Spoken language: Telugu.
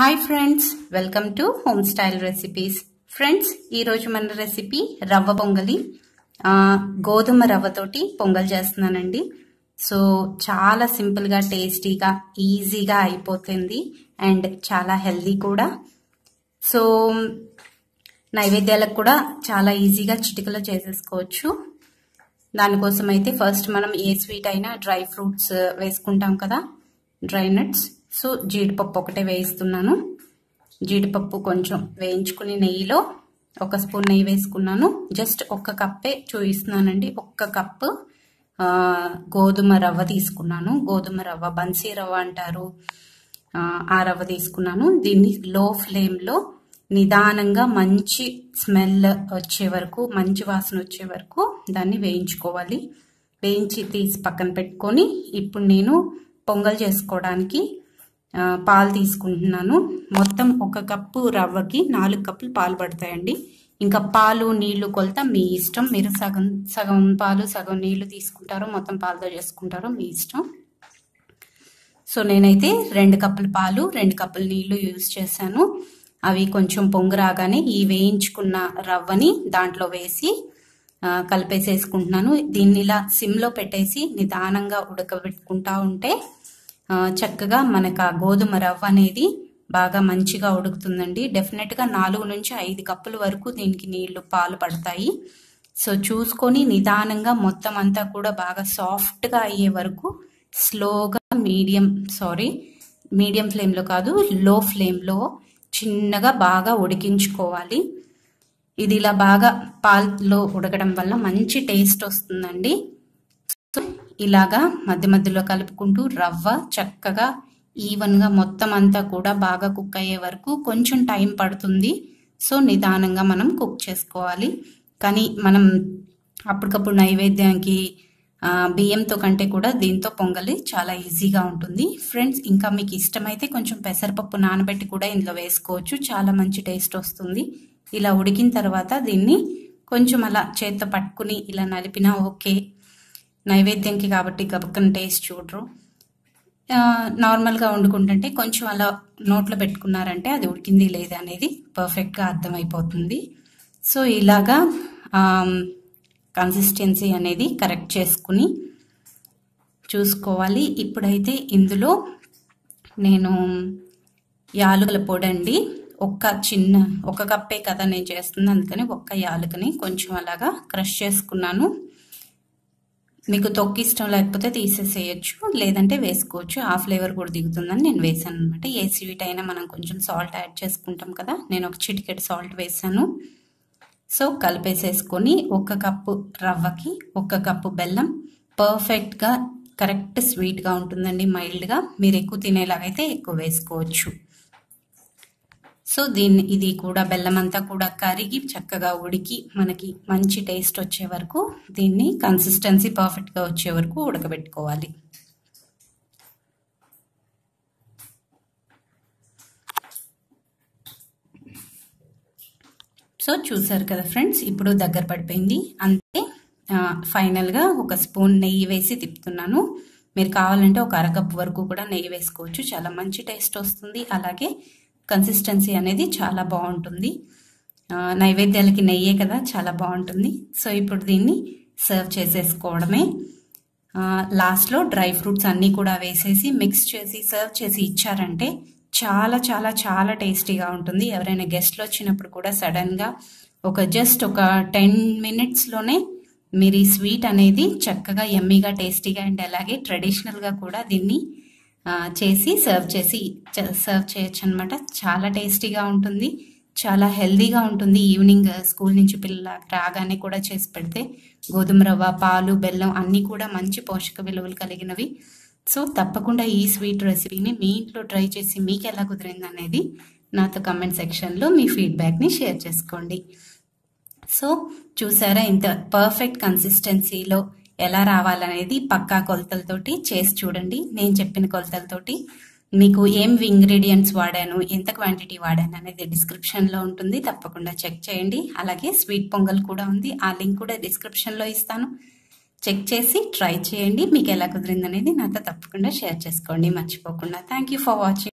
Hi friends welcome to home style recipes friends ఈరోజు మన రెసిపీ రవ్వ పొంగలి. గోధుమ రవ్వతోటి పొంగల్ చేస్తున్నానండి. సో చాలా సింపుల్గా టేస్టీగా ఈజీగా అయిపోతుంది అండ్ చాలా హెల్దీ కూడా. సో నైవేద్యాలకు కూడా చాలా ఈజీగా చిటికలో చేసేసుకోవచ్చు. దానికోసం అయితే ఫస్ట్ మనం ఏ స్వీట్ అయినా డ్రై ఫ్రూట్స్ వేసుకుంటాం కదా డ్రై నట్స్. సో జీడిపప్పు ఒకటే వేయిస్తున్నాను. జీడిపప్పు కొంచెం వేయించుకుని నెయ్యిలో ఒక స్పూన్ నెయ్యి వేసుకున్నాను. జస్ట్ ఒక్క కప్పే చూపిస్తున్నానండి ఒక్క కప్పు గోధుమ రవ్వ తీసుకున్నాను. గోధుమ రవ్వ బన్సీ రవ్వ అంటారు. ఆ, రవ్వ తీసుకున్నాను. దీన్ని లో ఫ్లేమ్లో నిదానంగా మంచి స్మెల్ వచ్చే వరకు మంచి వాసన వచ్చే వరకు దాన్ని వేయించుకోవాలి. వేయించి తీసి పక్కన పెట్టుకొని ఇప్పుడు నేను పొంగల్ చేసుకోవడానికి పాలు తీసుకుంటున్నాను. మొత్తం ఒక కప్పు రవ్వకి నాలుగు కప్పులు పాలు పడతాయండి. ఇంకా పాలు నీళ్ళు కొలత మీ ఇష్టం. మీరు సగం సగం పాలు సగం నీళ్ళు తీసుకుంటారో మొత్తం పాలతో చేసుకుంటారో మీ ఇష్టం. సో నేనైతే రెండు కప్పుల పాలు రెండు కప్పుల నీళ్ళు యూజ్ చేశాను. అవి కొంచెం పొంగు రాగానే ఈ వేయించుకున్న రవ్వని దాంట్లో వేసి కలిపేసేసుకుంటున్నాను. దీన్ని ఇలా సిమ్లో పెట్టేసి నిదానంగా ఉడకబెట్టుకుంటా ఉంటే చక్కగా మనకు ఆ గోధుమ రవ్వ అనేది బాగా మంచిగా ఉడుకుతుందండి. డెఫినెట్గా నాలుగు నుంచి ఐదు కప్పుల వరకు దీనికి నీళ్ళు పాలు పడతాయి. సో చూసుకొని నిదానంగా మొత్తం అంతా కూడా బాగా సాఫ్ట్గా అయ్యే వరకు స్లోగా మీడియం సారీ మీడియం ఫ్లేమ్లో కాదు లో ఫ్లేమ్లో చిన్నగా బాగా ఉడికించుకోవాలి. ఇది ఇలా బాగా పాల్లో ఉడకడం వల్ల మంచి టేస్ట్ వస్తుందండి. ఇలాగా మధ్య మధ్యలో కలుపుకుంటూ రవ్వ చక్కగా ఈవెన్గా మొత్తం అంతా కూడా బాగా కుక్ అయ్యే వరకు కొంచెం టైం పడుతుంది. సో నిదానంగా మనం కుక్ చేసుకోవాలి. కానీ మనం అప్పటికప్పుడు నైవేద్యానికి బియ్యంతో కంటే కూడా దీంతో పొంగలి చాలా ఈజీగా ఉంటుంది. ఫ్రెండ్స్ ఇంకా మీకు ఇష్టమైతే కొంచెం పెసరపప్పు నానబెట్టి కూడా ఇందులో వేసుకోవచ్చు. చాలా మంచి టేస్ట్ వస్తుంది. ఇలా ఉడికిన తర్వాత దీన్ని కొంచెం అలా చేత్తో పట్టుకుని ఇలా నలిపినా ఓకే. నైవేద్యంకి కాబట్టి గబక్కన టేస్ట్ చూడరు. నార్మల్గా వండుకుంటుంటే కొంచెం అలా నోట్లో పెట్టుకున్నారంటే అది ఉడికింది లేదా అనేది పర్ఫెక్ట్గా అర్థమైపోతుంది. సో ఇలాగా కన్సిస్టెన్సీ అనేది కరెక్ట్ చేసుకుని చూసుకోవాలి. ఇప్పుడైతే ఇందులో నేను యాలుకల పొడి అండి. ఒక్క చిన్న ఒక కప్పే కదా నేను చేస్తుంది అందుకని ఒక్క యాలుకని కొంచెం అలాగా క్రష్ చేసుకున్నాను. మీకు తొక్కి ఇష్టం లేకపోతే తీసేసేయచ్చు లేదంటే వేసుకోవచ్చు. ఆ ఫ్లేవర్ కూడా దిగుతుందని నేను వేసాను అనమాట ఏ స్వీట్ అయినా మనం కొంచెం సాల్ట్ యాడ్ చేసుకుంటాం కదా నేను ఒక చిటికెట్ సాల్ట్ వేసాను. సో కలిపేసేసుకొని ఒక కప్పు రవ్వకి ఒక కప్పు బెల్లం. పర్ఫెక్ట్గా కరెక్ట్ స్వీట్గా ఉంటుందండి మైల్డ్గా. మీరు ఎక్కువ తినేలాగైతే ఎక్కువ వేసుకోవచ్చు. సో దీన్ని ఇది కూడా బెల్లం అంతా కూడా కరిగి చక్కగా ఉడికి మనకి మంచి టేస్ట్ వచ్చే వరకు దీన్ని కన్సిస్టెన్సీ పర్ఫెక్ట్గా వచ్చే వరకు ఉడకబెట్టుకోవాలి. సో చూసారు కదా ఫ్రెండ్స్ ఇప్పుడు దగ్గర పడిపోయింది. అంతే ఫైనల్గా ఒక స్పూన్ నెయ్యి వేసి తిప్పుతున్నాను. మీరు కావాలంటే ఒక అరకప్పు వరకు కూడా నెయ్యి వేసుకోవచ్చు. చాలా మంచి టేస్ట్ వస్తుంది. అలాగే కన్సిస్టెన్సీ అనేది చాలా బాగుంటుంది. నైవేద్యాలకి నెయ్యే కదా చాలా బాగుంటుంది. సో ఇప్పుడు దీన్ని సర్వ్ చేసేసుకోవడమే. లాస్ట్లో డ్రై ఫ్రూట్స్ అన్నీ కూడా వేసేసి మిక్స్ చేసి సర్వ్ చేసి ఇచ్చారంటే చాలా చాలా చాలా టేస్టీగా ఉంటుంది. ఎవరైనా గెస్ట్లు వచ్చినప్పుడు కూడా సడన్గా ఒక జస్ట్ ఒక టెన్ మినిట్స్లోనే మీరు ఈ స్వీట్ అనేది చక్కగా ఎమ్మీగా టేస్టీగా అండ్ అలాగే ట్రెడిషనల్గా కూడా దీన్ని చేసి సర్వ్ చేసి సర్వ్ చేయొచ్చు అనమాట చాలా టేస్టీగా ఉంటుంది. చాలా హెల్దీగా ఉంటుంది ఈవినింగ్ స్కూల్ నుంచి పిల్లల రాగానే కూడా చేసి పెడితే. గోధుమ రవ్వ పాలు బెల్లం అన్నీ కూడా మంచి పోషక విలువలు కలిగినవి. సో తప్పకుండా ఈ స్వీట్ రెసిపీని మీ ఇంట్లో ట్రై చేసి మీకు ఎలా కుదిరింది అనేది నాతో కమెంట్ సెక్షన్లో మీ ఫీడ్బ్యాక్ని షేర్ చేసుకోండి. సో చూసారా ఇంత పర్ఫెక్ట్ కన్సిస్టెన్సీలో ఎలా రావాలనేది పక్కా కొలతలతోటి చేసి చూడండి. నేను చెప్పిన కొలతలతోటి మీకు ఏం ఇంగ్రీడియంట్స్ వాడాను ఎంత క్వాంటిటీ వాడాను అనేది డిస్క్రిప్షన్లో ఉంటుంది. తప్పకుండా చెక్ చేయండి. అలాగే స్వీట్ పొంగల్ కూడా ఉంది. ఆ లింక్ కూడా డిస్క్రిప్షన్లో ఇస్తాను. చెక్ చేసి ట్రై చేయండి. మీకు ఎలా కుదిరింది అనేది నాతో తప్పకుండా షేర్ చేసుకోండి. మర్చిపోకుండా. Thank you for watching